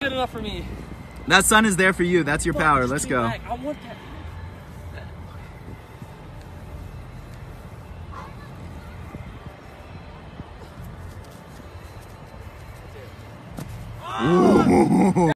Good enough for me. That sun is there for you. That's your power. Let's go. Back. I want that.